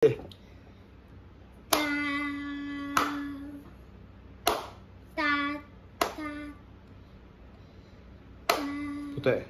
哒哒哒哒。不对。